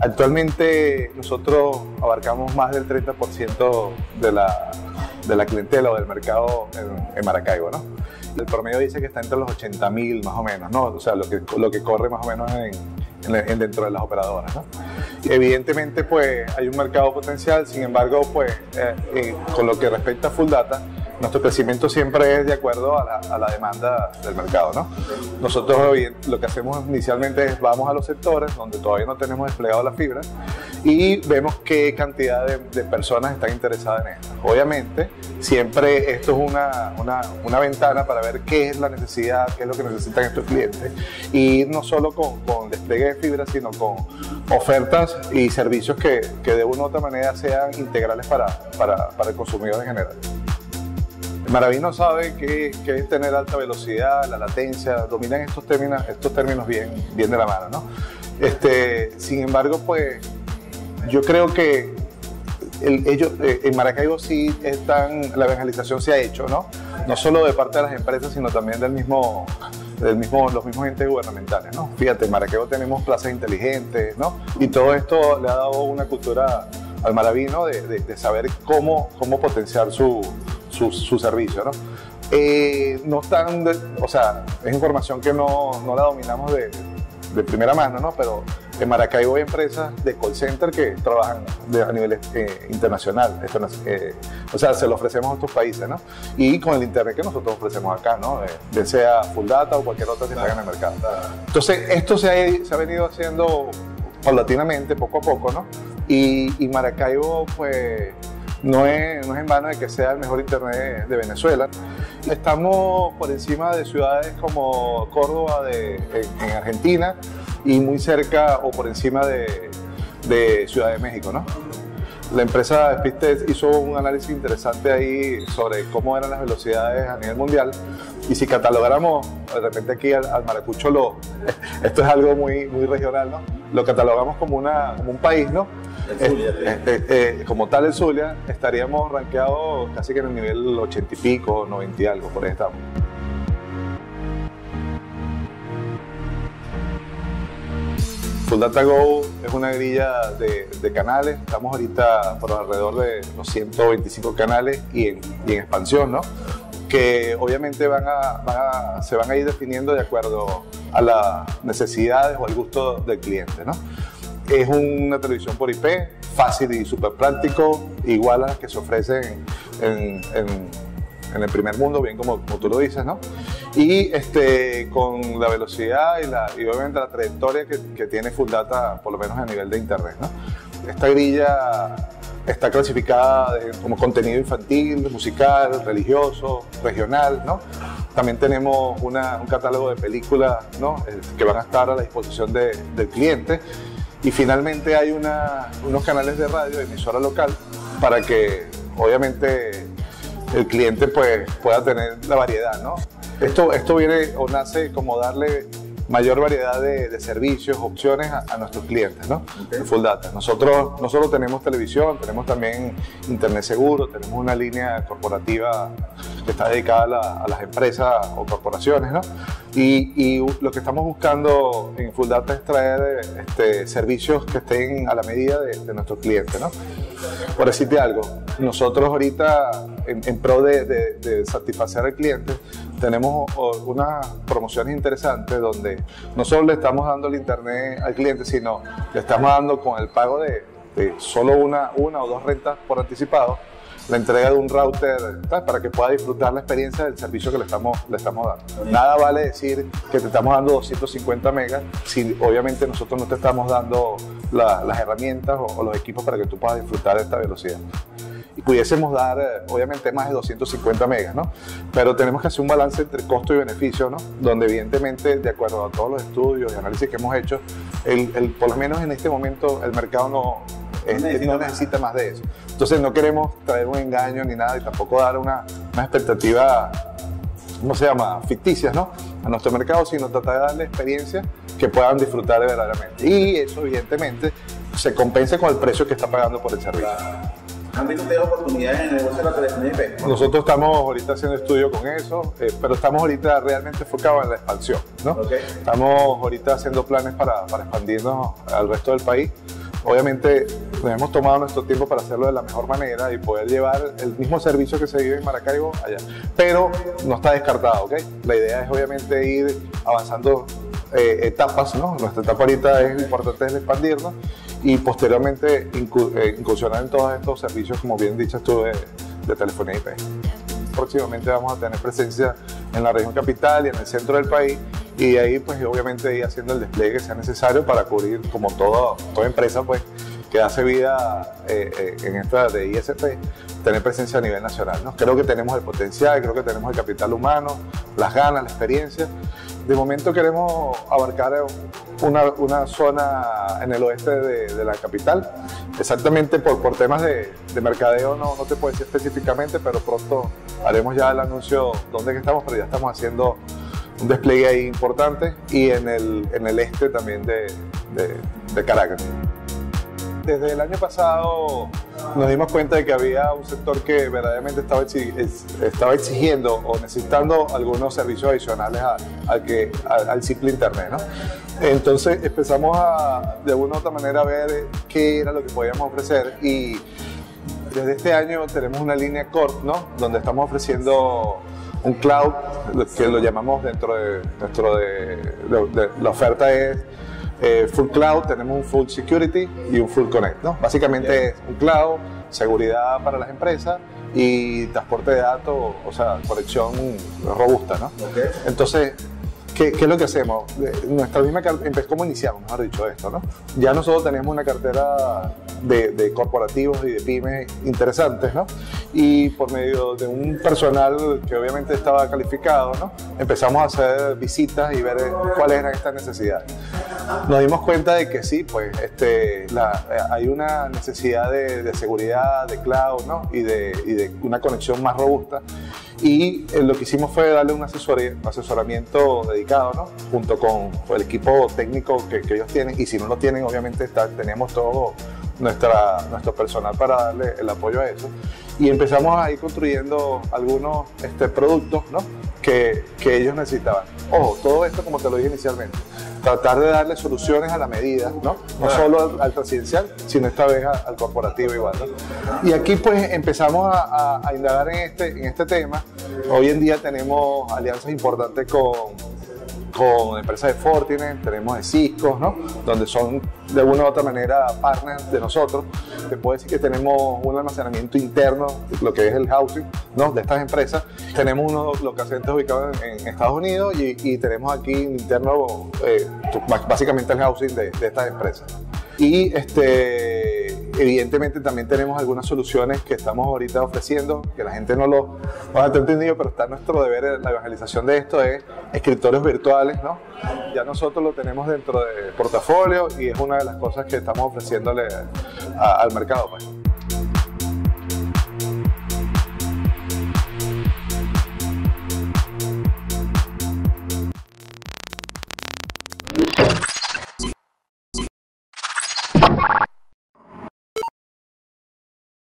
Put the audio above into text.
Actualmente nosotros abarcamos más del 30% de la, de la clientela o del mercado en, Maracaibo, ¿no? El promedio dice que está entre los 80 mil más o menos, ¿no? O sea, lo que, lo que corre más o menos en, dentro de las operadoras, ¿no? Evidentemente, pues hay un mercado potencial, sin embargo, pues eh, eh, con lo que respecta a Full Data, nuestro crecimiento siempre es de acuerdo a la, demanda del mercado. ¿no? Nosotros lo que hacemos inicialmente es vamos a los sectores donde todavía no tenemos desplegado la fibra y vemos qué cantidad de, personas están interesadas en esto. Obviamente, siempre esto es una, una, ventana para ver qué es la necesidad, qué es lo que necesitan estos clientes y no solo con, con despliegue de fibra, sino con ofertas y servicios que, que de una u otra manera sean integrales para, para, para el consumidor en general. Maravino sabe que, es tener alta velocidad, la latencia, dominan estos términos, bien de la mano, ¿no? Este, sin embargo, pues yo creo que ellos, eh, en Maracaibo sí están, la evangelización se ha hecho, ¿no? No solo de parte de las empresas, sino también del mismo, del mismo, los mismos entes gubernamentales, ¿no? Fíjate, en Maracaibo tenemos plazas inteligentes, ¿no? Y todo esto le ha dado una cultura al maravino de, de saber cómo, cómo potenciar su, su, servicio, ¿no? Eh, no están, o sea, es información que no, no la dominamos de, de, primera mano, ¿no? Pero en Maracaibo hay empresas de call center que trabajan de, a nivel eh, internacional. Eh, o sea, se lo ofrecemos a otros países, ¿no? Y con el internet que nosotros ofrecemos acá, ¿no? ya sea Full Data o cualquier otra que esté en el mercado. Entonces, esto se ha, se ha venido haciendo paulatinamente, poco a poco, ¿no? Y, y Maracaibo, pues no es, no es en vano de que sea el mejor internet de Venezuela. Estamos por encima de ciudades como Córdoba de, en, Argentina y muy cerca o por encima de, de Ciudad de México, ¿no? La empresa Speedtest hizo un análisis interesante ahí sobre cómo eran las velocidades a nivel mundial y si catalogáramos, de repente aquí al, maracucho lo, esto es algo muy, muy regional, ¿no? Lo catalogamos como, una, como un país, ¿no? Eh, eh, eh, como tal el Zulia, estaríamos rankeados casi que en el nivel 80 y pico, 90 y algo, por ahí estamos. Full Data Go es una grilla de, canales, estamos ahorita por alrededor de los 125 canales y en, expansión, ¿no? que obviamente van a, se van a ir definiendo de acuerdo a las necesidades o al gusto del cliente. ¿no? Es una televisión por IP, fácil y súper práctico, igual a las que se ofrecen en, el primer mundo, bien como, como, tú lo dices, ¿no? Y este, con la velocidad y, la, y obviamente la trayectoria que, que tiene Full Data, por lo menos a nivel de Internet, ¿no? Esta grilla está clasificada como contenido infantil, musical, religioso, regional, ¿no? También tenemos un catálogo de películas ¿no? que van a estar a la disposición del cliente y finalmente hay unos canales de radio emisora local para que obviamente el cliente pues, pueda tener la variedad. ¿no? Esto, esto viene o nace como darle mayor variedad de, servicios, opciones a, nuestros clientes, ¿no? Full Data. Nosotros no solo tenemos televisión, tenemos también internet seguro, tenemos una línea corporativa que está dedicada a, las empresas o corporaciones, ¿no? Y, lo que estamos buscando en Full Data es traer este, servicios que estén a la medida de, nuestros clientes, ¿no? Por decirte algo, nosotros ahorita en, pro de, de satisfacer al cliente, tenemos unas promociones interesantes donde no solo le estamos dando el internet al cliente, sino le estamos dando con el pago de, solo una, una o dos rentas por anticipado, la entrega de un router para que pueda disfrutar la experiencia del servicio que le estamos, le estamos dando. Nada vale decir que te estamos dando 250 megas si obviamente nosotros no te estamos dando las herramientas o, los equipos para que tú puedas disfrutar de esta velocidad y pudiésemos dar, eh, obviamente, más de 250 megas, ¿no? Pero tenemos que hacer un balance entre costo y beneficio, ¿no? Donde, evidentemente, de acuerdo a todos los estudios y análisis que hemos hecho, el, el, por lo menos en este momento el mercado no, no necesita más de eso. Entonces, no queremos traer un engaño ni nada y tampoco dar una, una expectativa, ¿cómo se llama?, ficticias, ¿no? a nuestro mercado, sino tratar de darle experiencia que puedan disfrutar verdaderamente. Y eso, evidentemente, se compensa con el precio que está pagando por el servicio. ¿Han visto ustedes oportunidades en el negocio de la telefonía IP? Nosotros estamos ahorita haciendo estudio con eso, eh, pero estamos ahorita realmente enfocados en la expansión. ¿no? Okay. Estamos ahorita haciendo planes para, para expandirnos al resto del país. Obviamente nos hemos tomado nuestro tiempo para hacerlo de la mejor manera y poder llevar el mismo servicio que se vive en Maracaibo allá. Pero no está descartado, ¿ok? La idea es obviamente ir avanzando eh, etapas, ¿no? Nuestra etapa ahorita es importante es expandirnos y posteriormente eh, incursionar en todos estos servicios, como bien dicho tú, de, telefonía IP. Próximamente vamos a tener presencia en la región capital y en el centro del país y ahí pues obviamente ir haciendo el despliegue que sea necesario para cubrir como todo, toda empresa pues que hace vida eh, eh, en esta de ISP, tener presencia a nivel nacional. ¿no? Creo que tenemos el potencial, creo que tenemos el capital humano, las ganas, la experiencia. De momento queremos abarcar una, zona en el oeste de, la capital, exactamente por, por temas de, de mercadeo no, no te puedo decir específicamente, pero pronto haremos ya el anuncio dónde que estamos, pero ya estamos haciendo un despliegue ahí importante y en el, en el este también de, de Caracas. Desde el año pasado nos dimos cuenta de que había un sector que verdaderamente estaba, estaba exigiendo o necesitando algunos servicios adicionales a- al, que, al, al simple Internet. ¿no? Entonces empezamos a, de una u otra manera, a ver qué era lo que podíamos ofrecer y desde este año tenemos una línea Corp, ¿no? Donde estamos ofreciendo un cloud, lo que lo llamamos dentro de, dentro de, de- de- la oferta es eh, full cloud, tenemos un full security y un full connect, ¿no? Básicamente es un cloud, seguridad para las empresas y transporte de datos, o sea, conexión robusta, ¿no? Ok. Entonces, ¿qué, qué es lo que hacemos? Eh, Nuestra misma ¿Cómo iniciamos, mejor dicho, esto? ¿no? Ya nosotros tenemos una cartera de, de corporativos y de pymes interesantes, ¿no? Y por medio de un personal que obviamente estaba calificado, ¿no? Empezamos a hacer visitas y ver eh, cuáles eran estas necesidades. Nos dimos cuenta de que sí, pues este, la- eh, hay una necesidad de, de seguridad, de cloud, ¿no? Y de, y de una conexión más robusta. Y eh, lo que hicimos fue darle un asesoramiento dedicado, ¿no? Junto con el equipo técnico que, que ellos tienen. Y si no lo tienen, obviamente está, tenemos todo nuestra, nuestro personal para darle el apoyo a eso. Y empezamos a ir construyendo algunos este, productos, ¿no? Que, que ellos necesitaban. Ojo, todo esto, como te lo dije inicialmente, tratar de darle soluciones a la medida, ¿no? No solo al, al residencial, sino esta vez al corporativo igual, ¿no? Y aquí pues empezamos a, a- a indagar en este, en este tema. Hoy en día tenemos alianzas importantes con con empresas de Fortinet, tenemos de Cisco, ¿no? donde son de una u otra manera partners de nosotros. Te puedo decir que tenemos un almacenamiento interno, lo que es el housing ¿no? de estas empresas. Tenemos unos localcentes ubicados en, en Estados Unidos y, y tenemos aquí interno eh, básicamente el housing de, de estas empresas. Y este, evidentemente también tenemos algunas soluciones que estamos ahorita ofreciendo, que la gente no lo no ha entendido, pero está nuestro deber en la evangelización de esto, es escritorios virtuales, ¿no? Ya nosotros lo tenemos dentro del portafolio y es una de las cosas que estamos ofreciéndole al mercado. Pues.